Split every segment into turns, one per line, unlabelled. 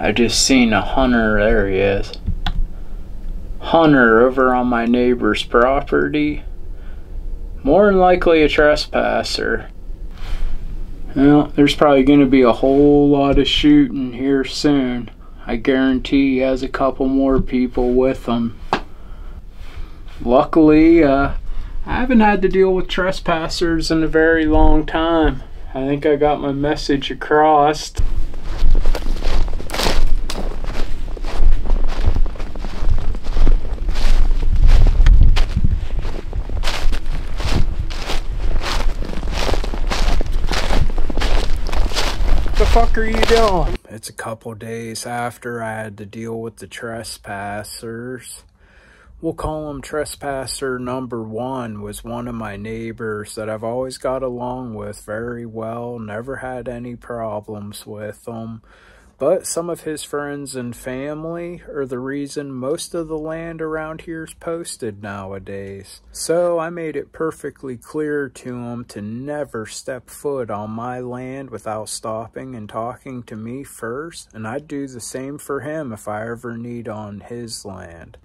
I just seen a hunter. There he is. Hunter over on my neighbor's property. More than likely a trespasser. Well, there's probably going to be a whole lot of shooting here soon. I guarantee he has a couple more people with him. Luckily, uh, I haven't had to deal with trespassers in a very long time. I think I got my message across. Fuck are you doing? It's a couple days after I had to deal with the trespassers. We'll call him trespasser number one was one of my neighbors that I've always got along with very well, never had any problems with them. But some of his friends and family are the reason most of the land around here is posted nowadays. So I made it perfectly clear to him to never step foot on my land without stopping and talking to me first, and I'd do the same for him if I ever need on his land.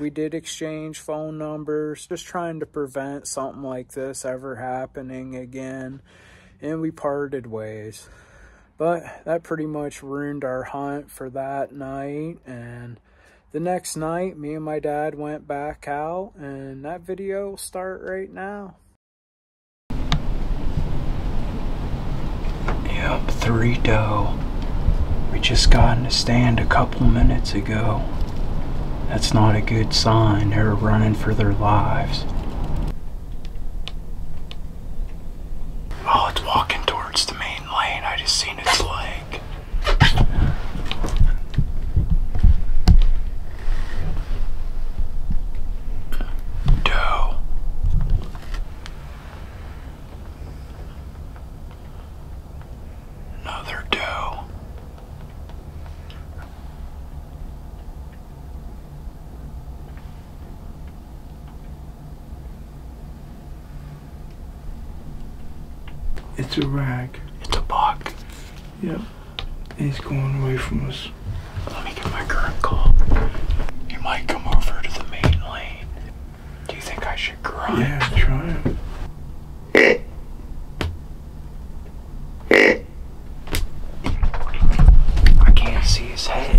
We did exchange phone numbers, just trying to prevent something like this ever happening again, and we parted ways. But that pretty much ruined our hunt for that night. And the next night, me and my dad went back out, and that video will start right now. Yep, three doe. We just got in the stand a couple minutes ago. That's not a good sign. They're running for their lives. Oh, it's walking towards the main lane. I just seen its leg. Doe. Another doe.
It's a rag.
It's a buck.
Yep. He's going away from us.
Let me get my grunt call. He might come over to the main lane. Do you think I should grunt?
Yeah, try him.
I can't see his head.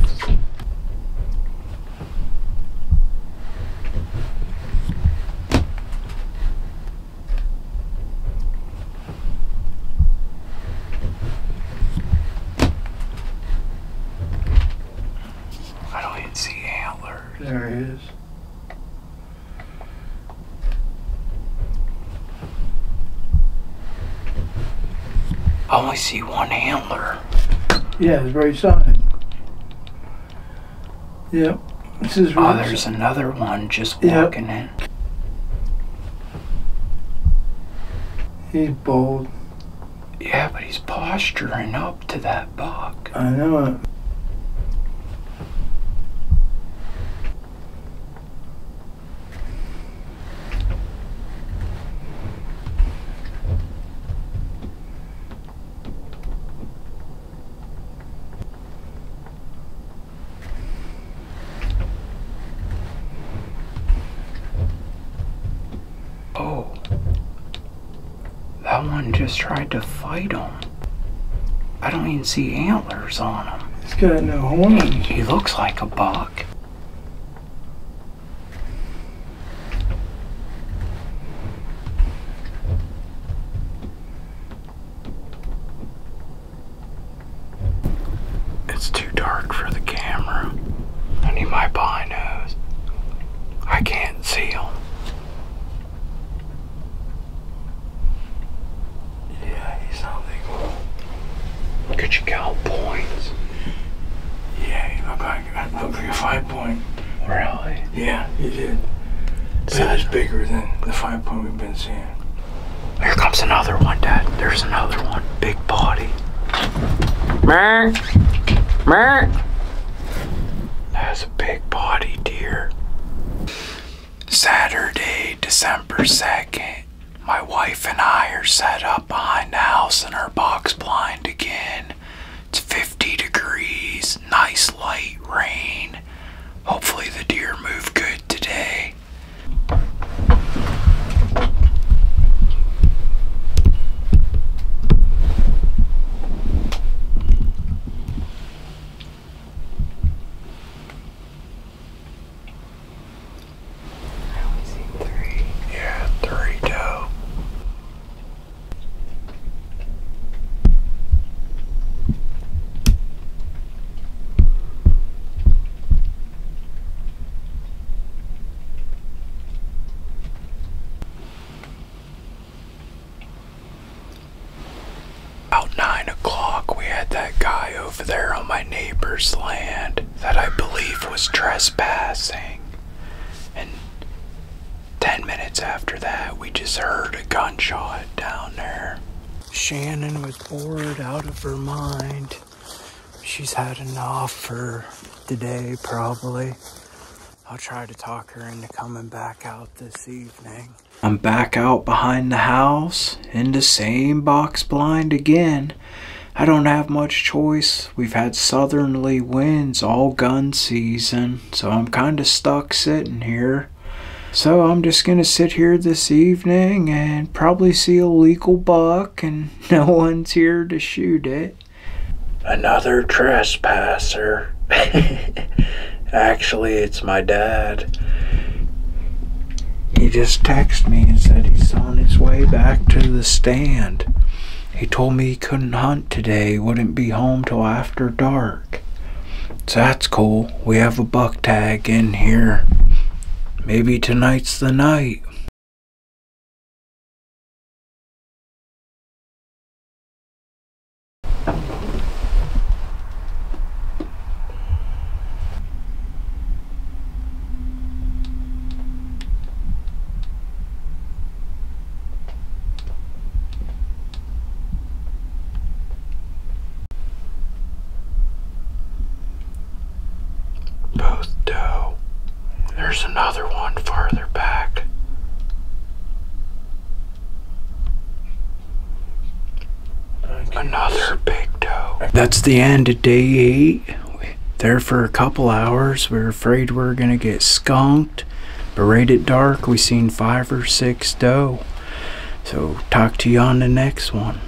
I don't even see antlers.
There he is.
I only see one antler.
Yeah, his right side. Yep. This is
Oh, there's
side.
another one just
Yep.
walking in.
He's bold.
Yeah, but he's posturing up to that buck.
I know it.
Oh. That one just tried to fight him. I don't even see antlers on him.
He's got no
He,
horns.
he looks like a buck. It's too dark for the camera. I need my binos. I can't see him.
Yeah, he's not legal.
Could you count points?
Yeah, he looked like, that looked like a five point.
Really?
Yeah, you did. But it was bigger than the five point we've been seeing.
Here comes another one, Dad. There's another one. Big body. Mer. Mer. That's a big body deer. Saturday, December 2nd. My wife and I are set up behind the house in our box blind again. Rain. Hopefully the deer move good today.
I only see three.
Yeah, three doe. About nine o'clock, we had that guy over there on my neighbor's land that I believe was trespassing. And Ten minutes after that, we just heard a gunshot down there. Shannon was bored out of her mind. She's had enough for the day, probably. I'll try to talk her into coming back out this evening. I'm back out behind the house in the same box blind again. I don't have much choice. We've had southerly winds all gun season, so I'm kind of stuck sitting here. So I'm just gonna sit here this evening and probably see a legal buck, and no one's here to shoot it. Another trespasser. Actually, it's my dad. He just texted me and said he's on his way back to the stand. He told me he couldn't hunt today, wouldn't be home till after dark. So that's cool. We have a buck tag in here. Maybe tonight's the night. Both doe. There's another one farther back. Another big doe. That's the end of day eight. There for a couple hours. We are afraid we are gonna get skunked, but right at dark we seen five or six doe. So talk to you on the next one.